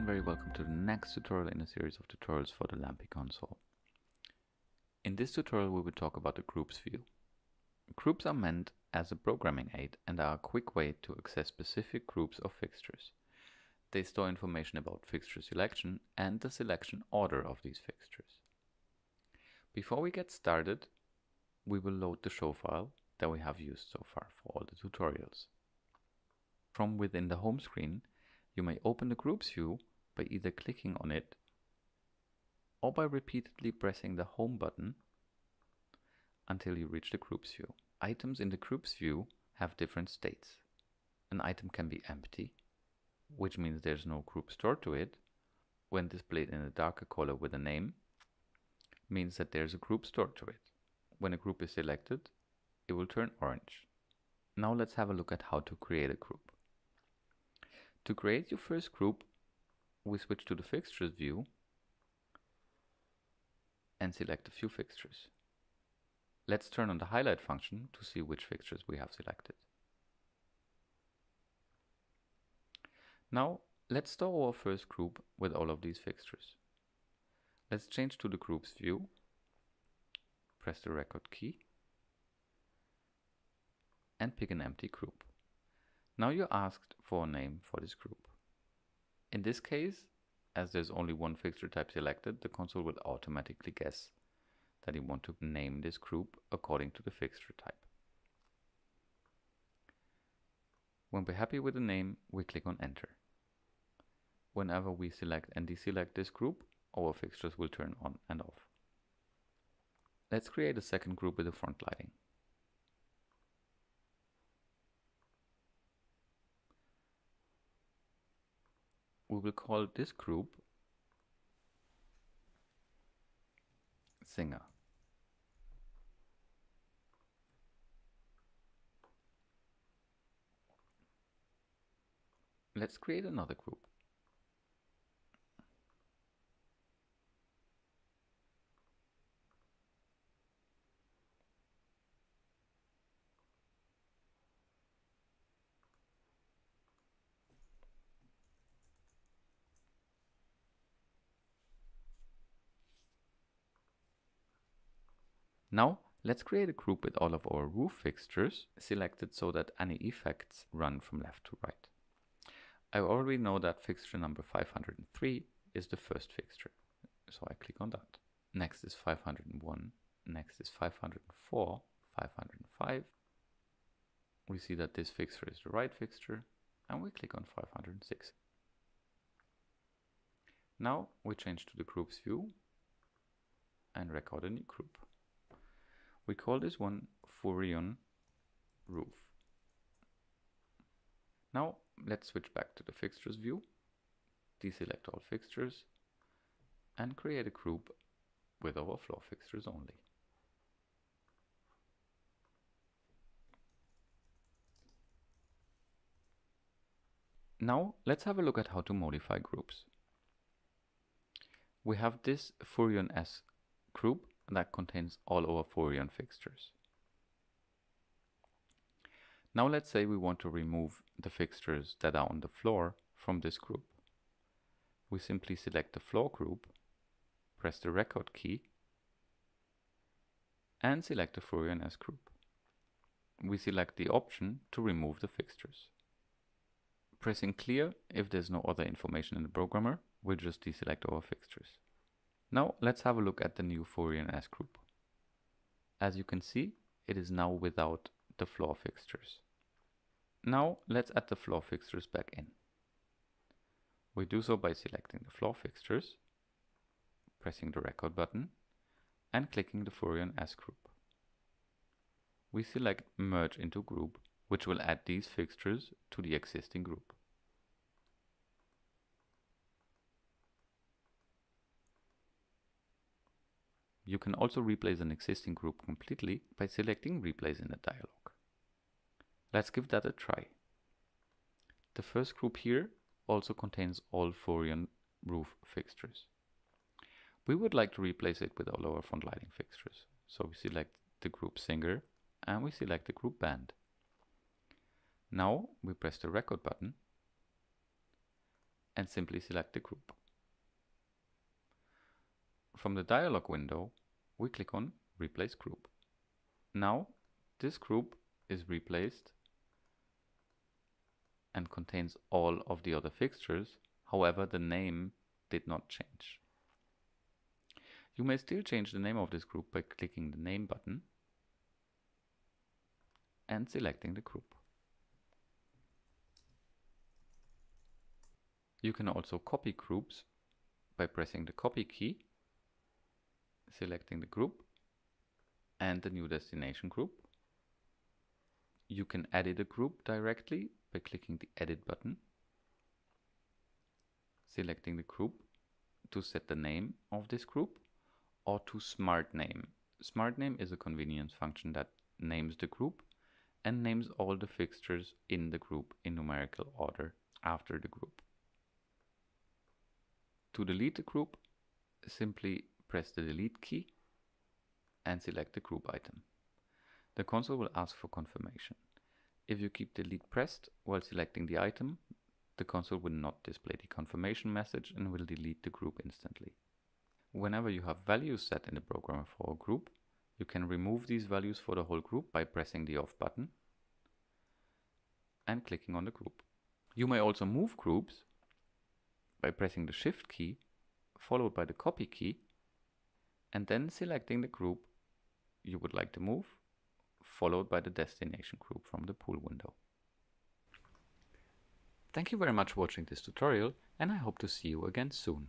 and very welcome to the next tutorial in a series of tutorials for the Lampy console. In this tutorial we will talk about the groups view. Groups are meant as a programming aid and are a quick way to access specific groups of fixtures. They store information about fixture selection and the selection order of these fixtures. Before we get started, we will load the show file that we have used so far for all the tutorials. From within the home screen, you may open the groups view by either clicking on it or by repeatedly pressing the home button until you reach the groups view. Items in the groups view have different states. An item can be empty, which means there's no group stored to it. When displayed in a darker color with a name, means that there's a group stored to it. When a group is selected, it will turn orange. Now let's have a look at how to create a group. To create your first group, we switch to the fixtures view and select a few fixtures. Let's turn on the highlight function to see which fixtures we have selected. Now let's store our first group with all of these fixtures. Let's change to the groups view, press the record key and pick an empty group. Now you're asked for a name for this group. In this case, as there's only one fixture type selected, the console will automatically guess that you want to name this group according to the fixture type. When we're happy with the name, we click on enter. Whenever we select and deselect this group, our fixtures will turn on and off. Let's create a second group with the front lighting. Will call this group singer. Let's create another group. Now let's create a group with all of our roof fixtures selected so that any effects run from left to right. I already know that fixture number 503 is the first fixture, so I click on that. Next is 501, next is 504, 505. We see that this fixture is the right fixture and we click on 506. Now we change to the groups view and record a new group. We call this one Furion roof. Now let's switch back to the fixtures view, deselect all fixtures and create a group with our floor fixtures only. Now let's have a look at how to modify groups. We have this Furion S group that contains all our Furion fixtures. Now let's say we want to remove the fixtures that are on the floor from this group. We simply select the floor group, press the record key, and select the Furion S group. We select the option to remove the fixtures. Pressing clear if there's no other information in the programmer we'll just deselect our fixtures. Now let's have a look at the new Furion S group. As you can see, it is now without the floor fixtures. Now let's add the floor fixtures back in. We do so by selecting the floor fixtures, pressing the record button, and clicking the Furion S group. We select merge into group, which will add these fixtures to the existing group. You can also replace an existing group completely by selecting Replace in the dialog. Let's give that a try. The first group here also contains all Furion roof fixtures. We would like to replace it with all our front lighting fixtures. So we select the group singer and we select the group band. Now we press the record button and simply select the group. From the dialog window, we click on Replace Group. Now, this group is replaced and contains all of the other fixtures, however the name did not change. You may still change the name of this group by clicking the Name button and selecting the group. You can also copy groups by pressing the copy key, selecting the group and the new destination group. You can edit a group directly by clicking the edit button, selecting the group to set the name of this group or to smart name. Smart name is a convenience function that names the group and names all the fixtures in the group in numerical order after the group. To delete the group, simply press the delete key and select the group item. The console will ask for confirmation. If you keep delete pressed while selecting the item, the console will not display the confirmation message and will delete the group instantly. Whenever you have values set in the programmer for a group, you can remove these values for the whole group by pressing the off button and clicking on the group. You may also move groups by pressing the shift key followed by the copy key and then selecting the group you would like to move followed by the destination group from the pool window. Thank you very much for watching this tutorial and I hope to see you again soon.